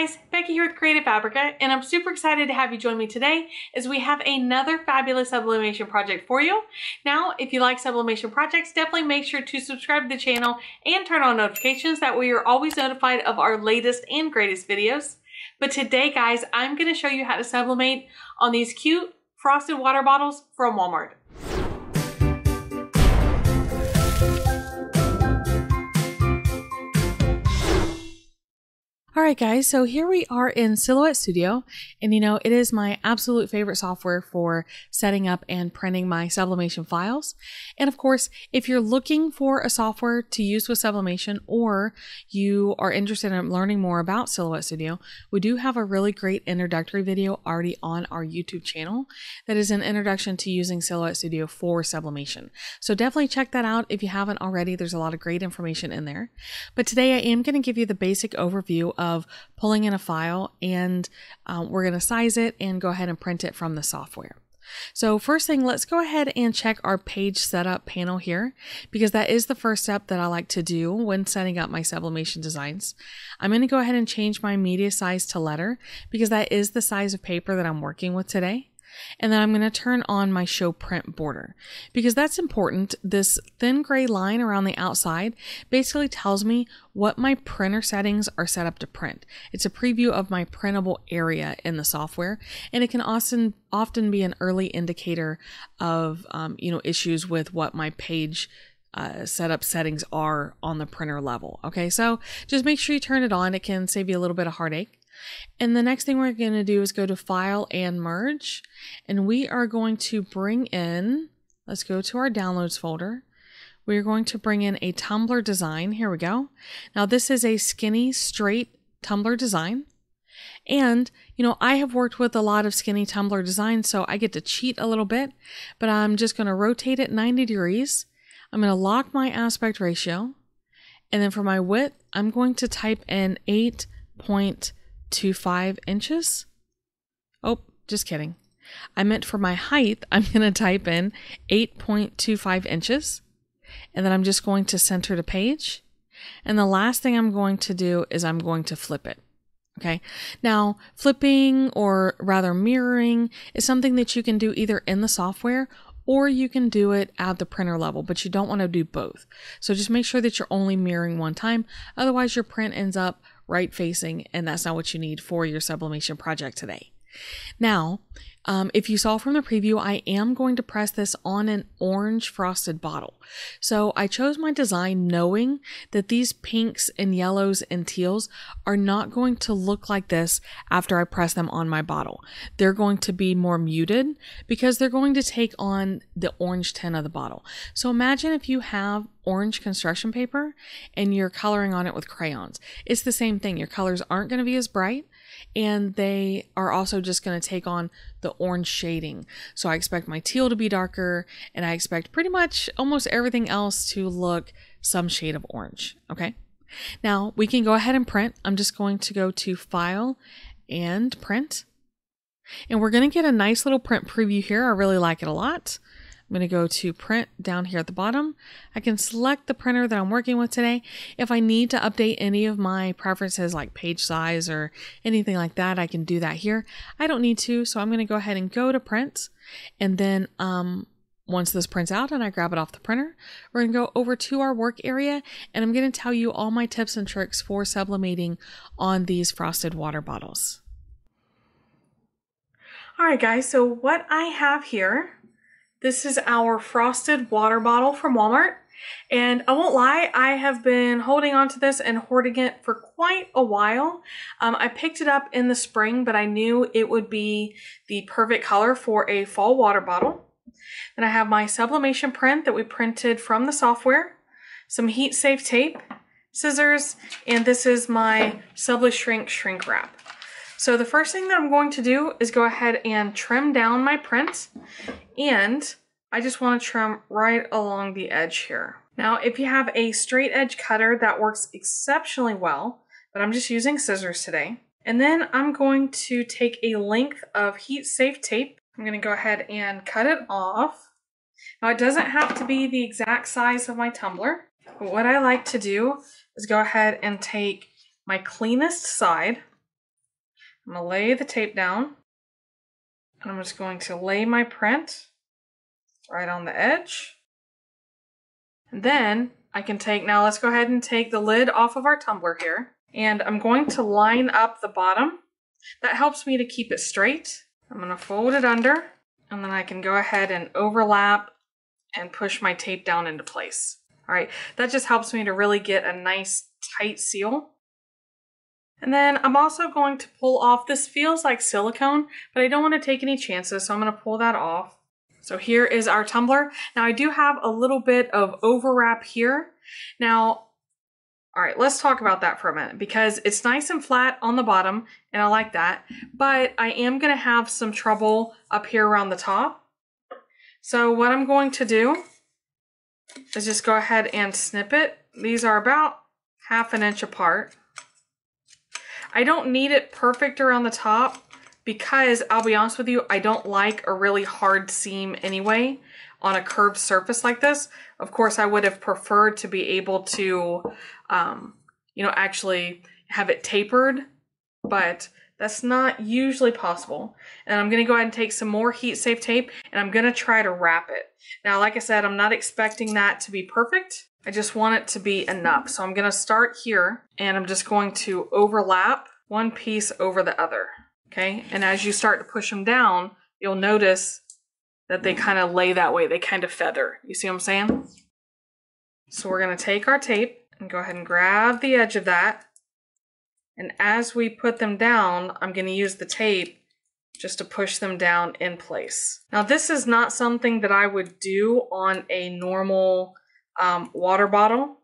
guys, Becky here with Creative Fabrica, and I'm super excited to have you join me today as we have another fabulous sublimation project for you. Now, if you like sublimation projects, definitely make sure to subscribe to the channel and turn on notifications. That way you're always notified of our latest and greatest videos. But today, guys, I'm going to show you how to sublimate on these cute frosted water bottles from Walmart. All right, guys, so here we are in Silhouette Studio, and you know, it is my absolute favorite software for setting up and printing my sublimation files. And of course, if you're looking for a software to use with sublimation or you are interested in learning more about Silhouette Studio, we do have a really great introductory video already on our YouTube channel that is an introduction to using Silhouette Studio for sublimation. So definitely check that out if you haven't already. There's a lot of great information in there. But today I am going to give you the basic overview of pulling in a file and um, we're going to size it and go ahead and print it from the software. So first thing, let's go ahead and check our page setup panel here because that is the first step that I like to do when setting up my sublimation designs. I'm going to go ahead and change my media size to letter because that is the size of paper that I'm working with today. And then I'm going to turn on my show print border because that's important. This thin gray line around the outside basically tells me what my printer settings are set up to print. It's a preview of my printable area in the software, and it can often often be an early indicator of um, you know issues with what my page uh, setup settings are on the printer level. Okay, so just make sure you turn it on. It can save you a little bit of heartache. And the next thing we're going to do is go to File and Merge. And we are going to bring in, let's go to our Downloads folder. We're going to bring in a tumbler design. Here we go. Now this is a skinny, straight tumbler design. And, you know, I have worked with a lot of skinny tumbler designs, so I get to cheat a little bit, but I'm just going to rotate it 90 degrees. I'm going to lock my aspect ratio. And then for my width, I'm going to type in 8. To five inches. Oh, just kidding. I meant for my height, I'm going to type in 8.25 inches, and then I'm just going to center the page. And the last thing I'm going to do is I'm going to flip it. Okay. Now, flipping or rather mirroring is something that you can do either in the software or you can do it at the printer level, but you don't want to do both. So just make sure that you're only mirroring one time. Otherwise, your print ends up right facing, and that's not what you need for your sublimation project today. Now, um, if you saw from the preview, I am going to press this on an orange frosted bottle. So I chose my design knowing that these pinks and yellows and teals are not going to look like this after I press them on my bottle. They're going to be more muted because they're going to take on the orange tint of the bottle. So imagine if you have orange construction paper and you're coloring on it with crayons. It's the same thing. Your colors aren't going to be as bright and they are also just going to take on the orange shading. So I expect my teal to be darker and I expect pretty much almost everything else to look some shade of orange. Okay. Now we can go ahead and print. I'm just going to go to file and print. And we're going to get a nice little print preview here. I really like it a lot. I'm going to go to print down here at the bottom. I can select the printer that I'm working with today. If I need to update any of my preferences like page size or anything like that, I can do that here. I don't need to, so I'm going to go ahead and go to print. And then um, once this prints out and I grab it off the printer, we're going to go over to our work area and I'm going to tell you all my tips and tricks for sublimating on these frosted water bottles. All right, guys, so what I have here this is our frosted water bottle from Walmart. And I won't lie, I have been holding on to this and hoarding it for quite a while. Um, I picked it up in the spring, but I knew it would be the perfect color for a fall water bottle. Then I have my sublimation print that we printed from the software, some heat safe tape, scissors, and this is my SubliShrink shrink wrap. So the first thing that I'm going to do is go ahead and trim down my print and I just want to trim right along the edge here. Now if you have a straight edge cutter that works exceptionally well, but I'm just using scissors today. And then I'm going to take a length of heat safe tape. I'm going to go ahead and cut it off. Now it doesn't have to be the exact size of my tumbler, but what I like to do is go ahead and take my cleanest side I'm going to lay the tape down. And I'm just going to lay my print right on the edge. And then I can take, now let's go ahead and take the lid off of our tumbler here. And I'm going to line up the bottom. That helps me to keep it straight. I'm going to fold it under and then I can go ahead and overlap and push my tape down into place. All right, that just helps me to really get a nice tight seal. And then I'm also going to pull off, this feels like silicone, but I don't want to take any chances, so I'm going to pull that off. So here is our tumbler. Now I do have a little bit of overwrap here. Now, all right, let's talk about that for a minute because it's nice and flat on the bottom and I like that, but I am gonna have some trouble up here around the top. So what I'm going to do is just go ahead and snip it. These are about half an inch apart. I don't need it perfect around the top because I'll be honest with you, I don't like a really hard seam anyway on a curved surface like this. Of course, I would have preferred to be able to, um, you know, actually have it tapered, but that's not usually possible. And I'm going to go ahead and take some more heat safe tape and I'm going to try to wrap it. Now, like I said, I'm not expecting that to be perfect. I just want it to be enough. So I'm going to start here and I'm just going to overlap one piece over the other. Okay. And as you start to push them down, you'll notice that they kind of lay that way. They kind of feather. You see what I'm saying? So we're going to take our tape and go ahead and grab the edge of that. And as we put them down, I'm going to use the tape just to push them down in place. Now this is not something that I would do on a normal um, water bottle,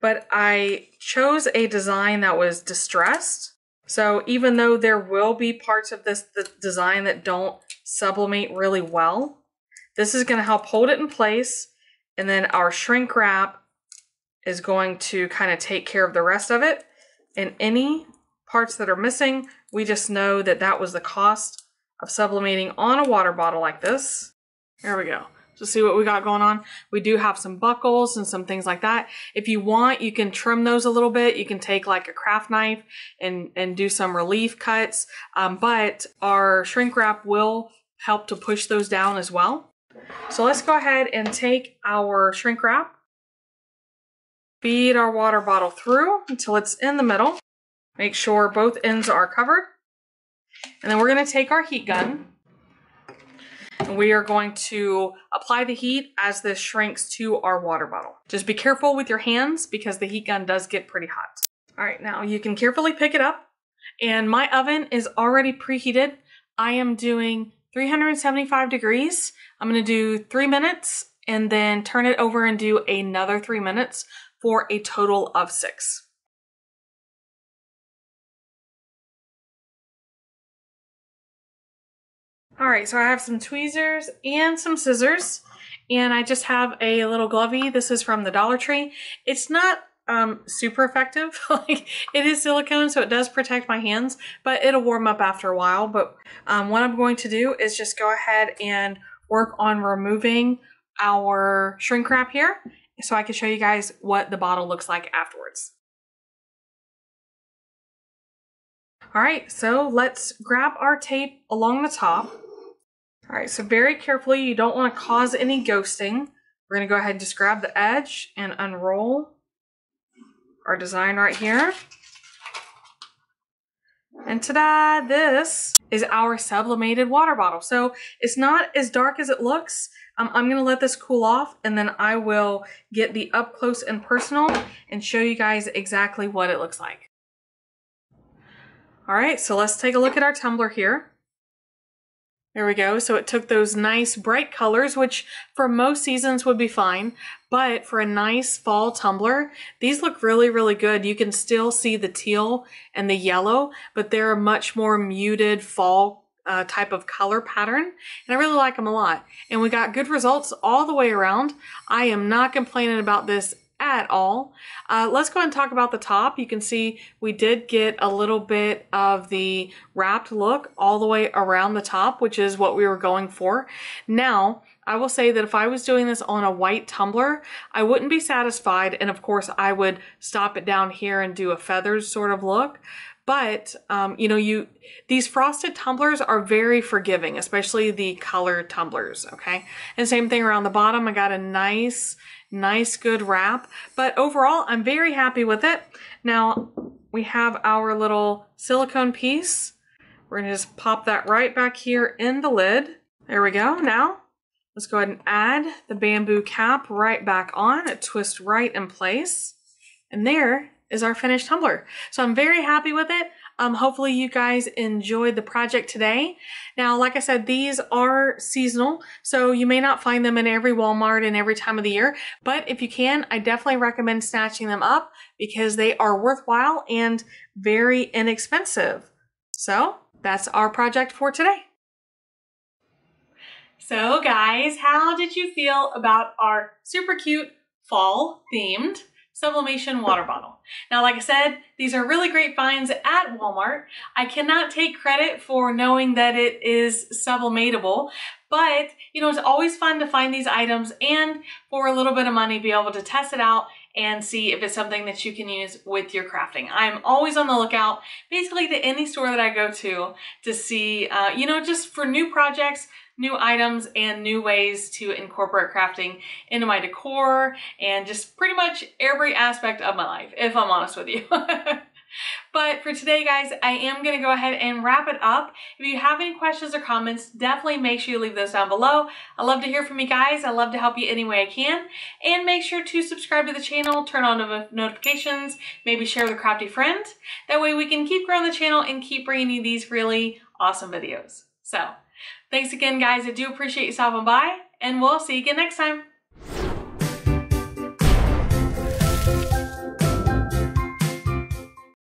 but I chose a design that was distressed. So even though there will be parts of this design that don't sublimate really well, this is going to help hold it in place. And then our shrink wrap is going to kind of take care of the rest of it. And any parts that are missing, we just know that that was the cost of sublimating on a water bottle like this. There we go. To see what we got going on. We do have some buckles and some things like that. If you want, you can trim those a little bit. You can take like a craft knife and, and do some relief cuts. Um, but our shrink wrap will help to push those down as well. So let's go ahead and take our shrink wrap, feed our water bottle through until it's in the middle. Make sure both ends are covered. And then we're going to take our heat gun and we are going to apply the heat as this shrinks to our water bottle. Just be careful with your hands because the heat gun does get pretty hot. All right, now you can carefully pick it up and my oven is already preheated. I am doing 375 degrees. I'm going to do three minutes and then turn it over and do another three minutes for a total of six. All right, so I have some tweezers and some scissors, and I just have a little glovey. This is from the Dollar Tree. It's not um, super effective. like it is silicone, so it does protect my hands, but it'll warm up after a while. But um, what I'm going to do is just go ahead and work on removing our shrink wrap here so I can show you guys what the bottle looks like afterwards. All right, so let's grab our tape along the top. All right, so very carefully, you don't want to cause any ghosting. We're gonna go ahead and just grab the edge and unroll our design right here. And ta-da, this is our sublimated water bottle. So it's not as dark as it looks. Um, I'm gonna let this cool off and then I will get the up close and personal and show you guys exactly what it looks like. All right, so let's take a look at our tumbler here. There we go. So it took those nice bright colors, which for most seasons would be fine, but for a nice fall tumbler, these look really, really good. You can still see the teal and the yellow, but they're a much more muted fall uh, type of color pattern. And I really like them a lot. And we got good results all the way around. I am not complaining about this at all. Uh, let's go and talk about the top. You can see we did get a little bit of the wrapped look all the way around the top, which is what we were going for. Now, I will say that if I was doing this on a white tumbler, I wouldn't be satisfied. And of course, I would stop it down here and do a feathers sort of look. But, um, you know, you, these frosted tumblers are very forgiving, especially the color tumblers. Okay. And same thing around the bottom. I got a nice, nice, good wrap, but overall I'm very happy with it. Now we have our little silicone piece. We're gonna just pop that right back here in the lid. There we go. Now let's go ahead and add the bamboo cap right back on. It twists right in place. And there is our finished tumbler. So I'm very happy with it. Um, hopefully you guys enjoyed the project today. Now, like I said, these are seasonal, so you may not find them in every Walmart and every time of the year, but if you can, I definitely recommend snatching them up because they are worthwhile and very inexpensive. So that's our project for today. So guys, how did you feel about our super cute fall themed sublimation water bottle. Now, like I said, these are really great finds at Walmart. I cannot take credit for knowing that it is sublimatable, but you know, it's always fun to find these items and for a little bit of money, be able to test it out and see if it's something that you can use with your crafting. I'm always on the lookout, basically to any store that I go to, to see, uh, you know, just for new projects, new items and new ways to incorporate crafting into my decor and just pretty much every aspect of my life, if I'm honest with you. But for today, guys, I am going to go ahead and wrap it up. If you have any questions or comments, definitely make sure you leave those down below. I love to hear from you guys. I love to help you any way I can. And make sure to subscribe to the channel, turn on notifications, maybe share with a crafty friend. That way we can keep growing the channel and keep bringing you these really awesome videos. So Thanks again, guys. I do appreciate you stopping by, and we'll see you again next time.